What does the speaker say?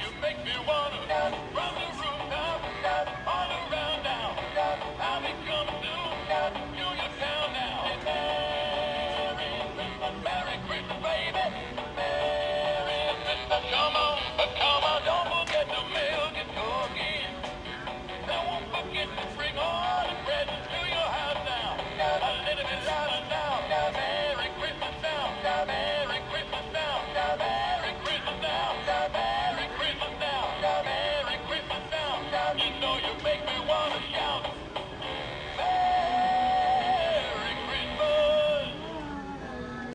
You make me wanna. know you make me wanna